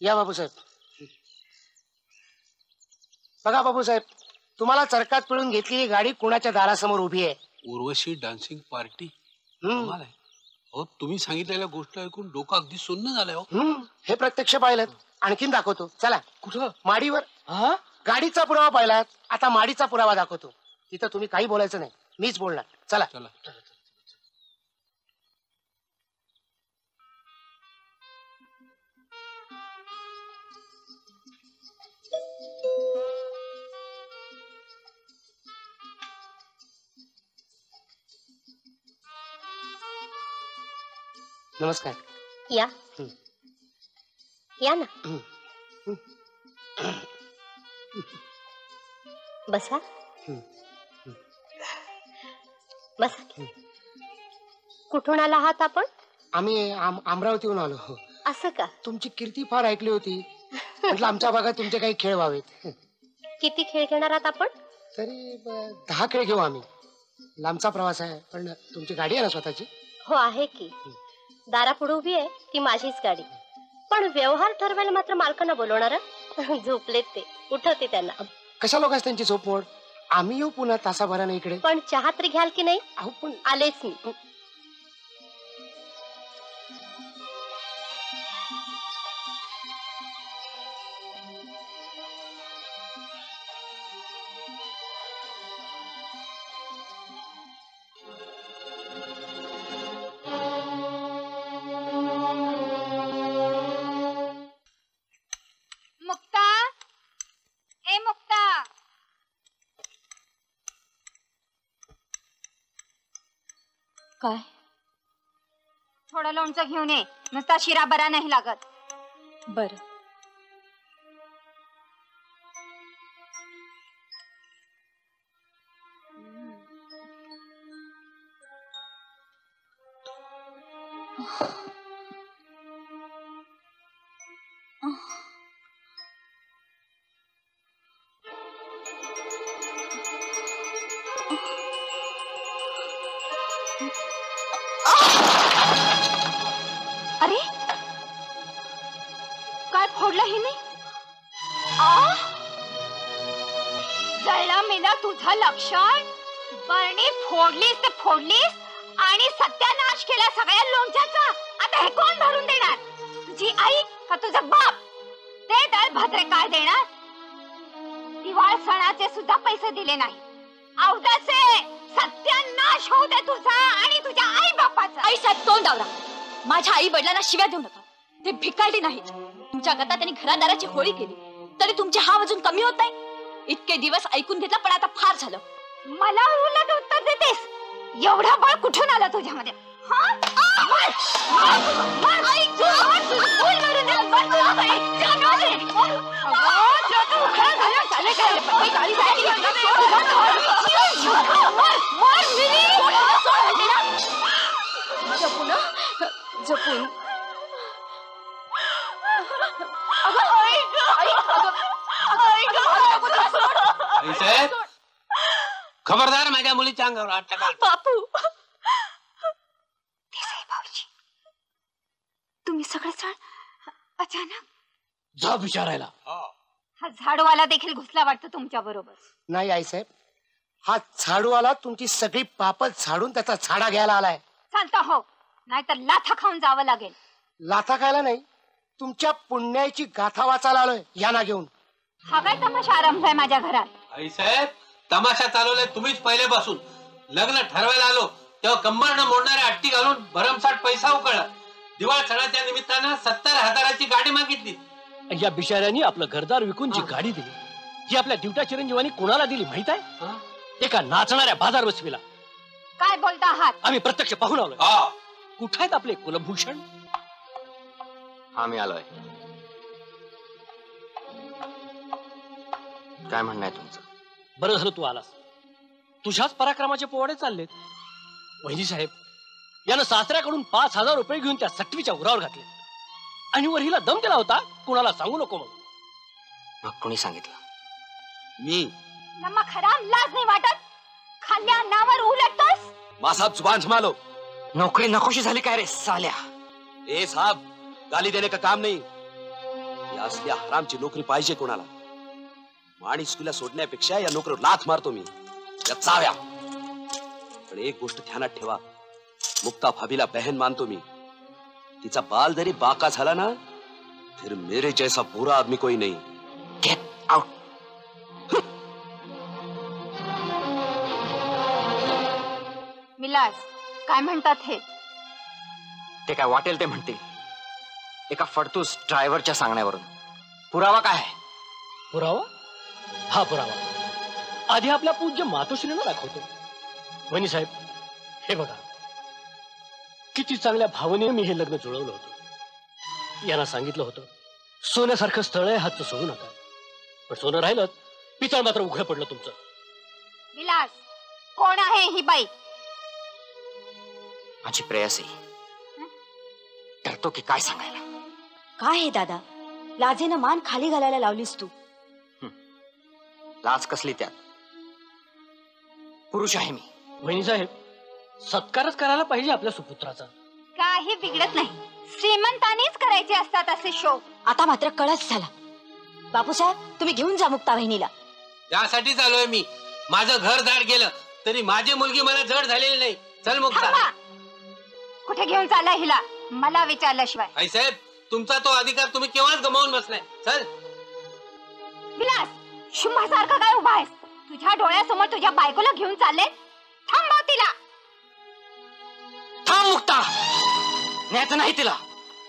या बाबूसाहेब. बघा बाबूसाहेब तुम्हाला चरकात पिळून घेतलेली गाडी कुणाच्या दारासमोर उभी आहे? Urvashi dancing party? हम्म, कमाल आहे. हो तुम्ही सांगितलेल्या गोष्ट ऐकून डोकं अगदी सुन्न झालंय हो हम्म, हे प्रत्यक्ष पाहिलं आणखीन दाखवतो. चला. कुठं? माडीवर. हा गाडीचा पुरावा पाहिलात. आता माडीचा पुरावा दाखवतो. तिथं तुम्ही काही बोलायचं नाही. मीच बोलणार. चला. चला. नमस्कार. या. या ना. बसा. बसा. कुठून आला आहात आपण? आम्ही आम- अमरावतीहून आलो हो. असं का? तुमची कीर्ती फार ऐकली होती. म्हटलं आमच्या भागात तुमचे काही खेळ व्हावेत. किती खेळ घेणार आहात आपण? तरी दहा खेळ घेऊ आम्ही. लांबचा प्रवास आहे पण तुमची गाडी आहे ना स्वतःची? हो आहे की. दारापुढे उभी आहे ती माझीच गाडी. पण व्यवहार ठरवायला मात्र मालकांना बोलवणार? झोपलेत ते. उठवते त्यांना. कशा लोकांस त्यांची झोप मोड? आम्ही येऊ पुन्हा तासाभराने इकडे. पण चहा तरी घ्याल की नाही? आलेच मी. काय? थोडं लोणचं घेऊन ये. नुसता शिरा बरा नाही लागत. बर. जळलं मेला तुझं लक्षण? बरणी फोडलीस ते फोडलीस आणि सत्यानाश केला सगळ्या लोणच्याचा. आता हे कोण भरून देणार? तुझी आई का तुझा बाप? ते दल भद्रे काय देणार. दिवाळ सणाचे सुद्धा पैसे दिले नाही. अवदाचे सत्यानाश होऊ दे तुझा आणि तुझ्या आई बापाचा. आई साहेब तोंड आवरा. माझ्या आई वडिलांना शिव्या देऊ नका. ते भिकारडी नाहीत. तुमच्या गटात त्यांनी घरादाराची होळी केली. तरी तुमचे हा अजून कमी होत नाही. इतके दिवस ऐकून घेतलं पण आता फार झालं मला उलट उत्तर देतेस एवढा बळ कुठून आला तुझ्यामध्ये जपून साहेब खबरदार माझ्या मुलीच्या अंगावर हात टाका. बापू. देसाई भाऊजी तुम्ही सगळे सण अचानक. जा विचारायला. हा. झाडवाला देखील घुसला वाटतं तुमच्या बरोबर. नाही आई साहेब. हा झाडूवाला तुमची सगळी पापच झाडून त्याचा झाडा घ्यायला आलाय. चालतं हो. नाहीतर लाथा खाऊन जावं लागेल. लाथा खायला नाही तुमच्या पुण्याची गाथा वाचायला आलोय यांना घेऊन. हा काय तमाशा आरंभ आहे माझ्या घरात. आई साहेब तमाशा चालवलाय तुम्हीच पहिले बसून लग्न ठरवायला आलो तेव्हा कंबर न मोडणाऱ्या अट्टी घालून भरमसाठ पैसा उकळला. दिवाळ सणाच्या निमित्तानं सत्तर हजाराची गाडी मागितली. या बिचाऱ्यांनी आपलं घरदार विकून जी गाडी दिली ही आपल्या दिवटा चिरंजीवानी कोणाला दिली माहीत आहे? एका नाचणाऱ्या बाजार बसवीला काय बोलता आहात? आम्ही प्रत्यक्ष पाहून आलोय. हा. कुठे आहेत आपले कुलभूषण? आम्ही आलोय. काय म्हणणं आहे तुमचं? बरं झालं तू आलास. तुझ्याच पराक्रमाचे पोवाडे चाललेत. वहिनी साहेब यानं सासऱ्याकडून पाच हजार रुपये घेऊन त्या सटवीच्या उरावर घातले. आणि वर हिला दम दिला होता कुणाला सांगू नको म्हणून. मग कोणी सांगितलं? मी. नम्मा खराम लाज नाही वाटत? खाल्ल्या अन्नावर उलटतोस? मासाब जुबान संभालो नोकरी नकोशी झाली काय रे साल्या? ए साहब गाली देने का काम नहीं? या असल्या हरामची नोकरी पाहिजे कोणाला? माणीस तुला सोडण्यापेक्षा या नोकरीवर लाथ मारतो मी. या चाव्या. पण एक गोष्ट ध्यानात ठेवा. मुक्ता भाभीला बहन मानतो मी. तिचा बाल जरी बाका झाला ना फिर मेरे जैसा बुरा आदमी कोई नहीं. गेट आउट मिलास काय म्हणतात हे? ते काय वाटेल ते म्हणतील. एका फडतूस ड्रायव्हरच्या सांगण्यावरून. पुरावा काय आहे? पुरावा? हा पुरावा. आधी आपल्या पूज्य मातोश्रीला दाखवतो. वहिनी साहेब हे बघा. किती चांगल्या भावनेने मी हे लग्न जुळवलं होतं. यांना सांगितलं होतं सोन्यासारखं स्थळ आहे हातचं सोडू नका. पण सोनं राहिलं पितळ मात्र उघडं पडलं तुमचं. विलास कोण आहे ही बाई? माझी प्रेयसी. डरतो की काय सांगायला? काय हे दादा? लाजेनं मान खाली घालायला लावलीस तू. लाज कसली त्यात? पुरुष आहे मी. वहिनी साहेब सत्कारच करायला पाहिजे आपल्या सुपुत्राचा. काही बिघडत नाही. श्रीमंतानीच करायचे असतात असे शो. आता मात्र कळच झाला. बापूसाहेब तुम्ही घेऊन जा मुक्ता बहिणीला त्यासाठीच आलोय मी. माझं घर दाड गेलं तरी माझी मुलगी मला जड झालेली नाही. चल मुक्ता. कुठे घेऊन चाललाय हिला? मला विचारल्याशिवाय. आई साहेब तुमचा तो अधिकार तुम्ही केव्हाच गमावून बसलाय? चल. विलास! शुंभासारखा काय उभा आहेस? तुझ्या डोळ्यासमोर तुझ्या बायकोला घेऊन चालले? थांबव तिला. थांब मुक्ता. न्यायचं नाही तिला.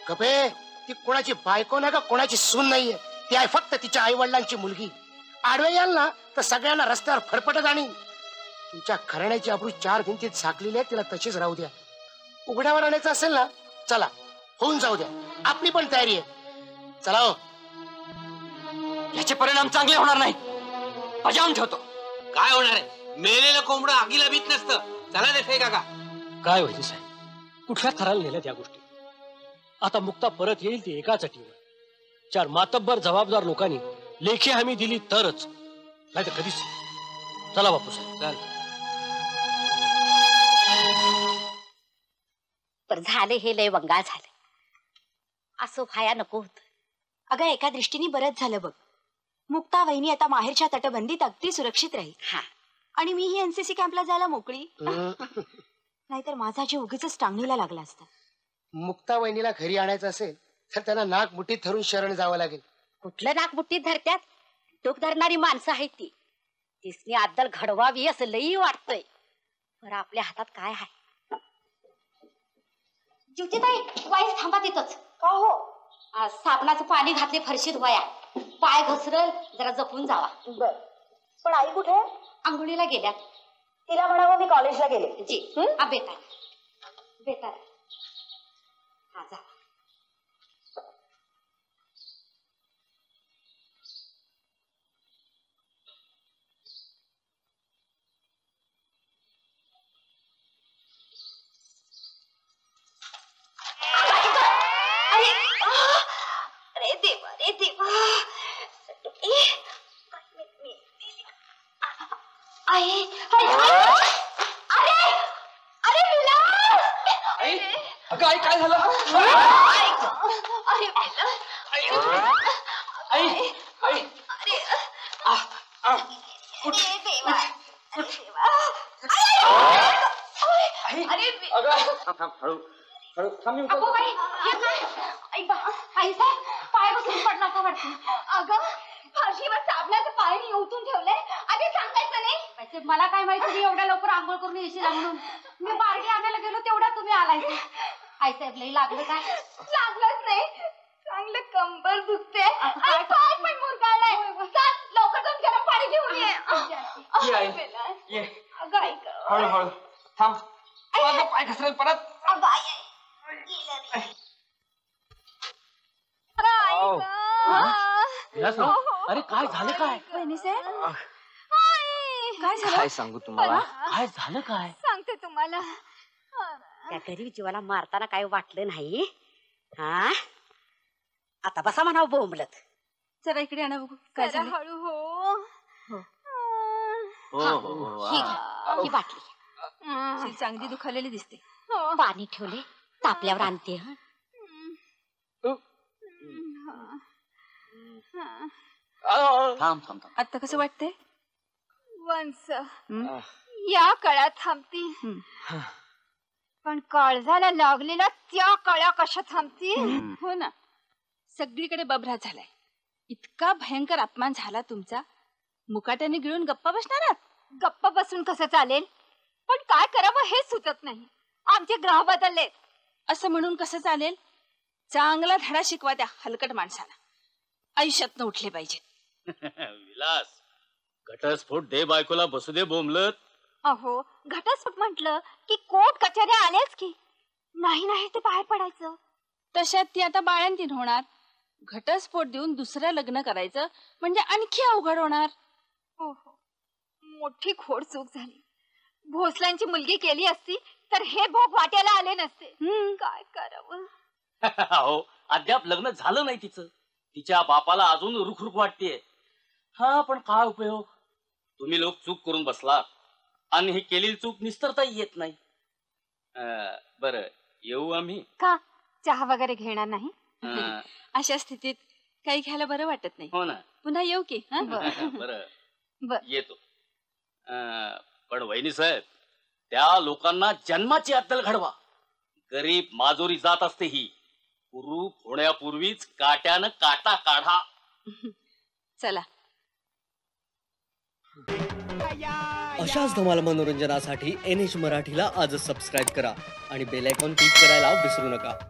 कपे ती कोणाची बायको नाही का कोणाची सून नाहीये? ती आहे फक्त तिच्या आई वडिलांची मुलगी. आडवे याल ना तर सगळ्यांना रस्त्यावर फरफटत आणि. तुमच्या घराण्याची अब्रू चार भिंतीत झाकलेली आहे तिला तशीच राहू द्या. उघड्यावर आणायचं असेल ना चला होऊन जाऊ द्या. आपली पण तयारी आहे. चला हो. याचे परिणाम चांगले होणार नाही बजावून ठेवतो. काय होणार आहे? मेलेलं कोंबडं आगीला भीत नसतं. चला दे फेका का काय वहिनी साहेब? कुठल्या थराला नेल्यात या गोष्टी? आता मुक्ता परत येईल ती एकाच अटीवर. चार मातब्बर जबाबदार लोकांनी लेखी हमी दिली तरच. नाही तर कधीच. चला बापू साहेब. चल. पण झाले हे लय वंगाळ झाले. असं व्हाया नको होत. अगं एका दृष्टीने बरंच झालं बघ. मुक्ता वहिनी आता माहेरच्या तटबंदीत अगदी सुरक्षित राहील. हा. आणि मी ही एनसीसी कॅम्पला जायला मोकळी. नाहीतर माझा जीव उगीच टांगणीला लागला असता. मुक्ता वहिनीला घरी आणायचं असेल तर त्यांना नाक मुठीत धरून शरण जावं लागेल. कुठलं नाक धरत्यात? टोक धरणारी माणसं आहेत ती. तिसनी अद्दल घडवावी असं लई वाटतंय. बरं आपल्या हातात काय आहे? ज्योतिताई वाईस थांबा तिथंच. का हो? साबणाचं पाणी घातले फरशीत वया. पाय घसरल जरा जपून जावा. बर. पण आई कुठे? आंघोळीला गेल्या. तिला म्हणावं मी कॉलेजला गेले. जी. हा? बेटा बेटा हा जा. बा, आई साहेब, पाय घसरून पडला का वाटतं? अगं, फारशीवर साबणाचं पाणी ओतून ठेवलंय. आधी सांगायचं नाही? मला काय माहिती तुम्ही एवढ्या लवकर आंघोळ करून येशील म्हणून. मी बारडी आणायला गेलो तेवढा तुम्ही आलाय आई साहेब लई लागलं काय? लागलंच नाही. कंबर दुखते. आणि पाय पण मुरगाळलाय. चल लवकर जाऊन गरम पाणी घेऊन ये. आई. अगं. हळूहळू. थांब. माझा पाय घसरेल परत. अगं आई, आई. गेलं रे. अगं, आई आऊ. गं. विलासराव, अरे काय झालं काय? वहिनी साहेब? आई. काय झालं? काय सांगू तुम्हाला? काय झालं काय? सांगते तुम्हाला. त्या गरीब जीवाला मारताना काय वाटलं नाही? हा? आता बसा म्हणावं बोंबलत जरा इकडे आणा बघू काय जरा झालं हळू हो. हो. हो हो ही. घ्या, ही बाटली. हं. शी चांगली दुखालेली दिसते. हो. पाणी ठेवले तापल्यावर आणते हं. थांब थांब थांब. आता कसं वाटतंय? वंस. या कळ्या थांबती. पण काळजाला लागलेला त्या कळ्या कशा थांबतील हो ना. सगळीकडे बबरा झालाय. इतका भयंकर अपमान झाला तुमचा. मुकाट्याने गिळून गप्पा बसणार आहात? गप्प बसून कसं चालेल? पण काय करावं हे सुचत नाही. आमचे ग्रह बदलले असं म्हणून कसं चालेल? चांगला धडा शिकवा त्या हलकट माणसाला. आयुष्यात उठले पाहिजे. विलास घटस्फोट दे बायकोला बसू दे बोंबलत. अहो घटस्फोट म्हंटल की कोर्ट कचेऱ्या आल्याच की. नाही नाही ते बाहेर पडायचं. तशात ती आता बाळंतीन होणार. घटस्फोट देऊन दुसरं लग्न करायचं म्हणजे आणखी अवघड होणार. ओहो मोठी खोड चूक झाली. भोसल्यांची मुलगी केली असती तर हे भोग वाट्याला आले नसते. काय करावं? अहो अद्याप लग्न झालं नाही तिचं. तिच्या बापाला अजून रुखरुख वाटतेय. हा पण काय उपयोग? तुम्ही लोक चूक करून बसला आणि ही केलेली चूक निस्तरता येत नाही. अं, बरं येऊ आम्ही. का? चहा वगैरे घेणार नाही? अं, अशा स्थितीत काही घ्यायला बरं वाटत नाही. हो ना. पुन्हा येऊ की हं? बरं बर. येतो. अं, पण वहिनी साहेब त्या लोकांना जन्माची अद्दल घडवा. गरीब माजोरी जात असते ही. कुरूप होण्यापूर्वीच काट्यानं काटा काढा. चला. अशाच धमाल मनोरंजनासाठी एन एच मराठीला आजच सबस्क्राईब करा आणि बेल आयकॉन क्लिक करायला विसरू नका.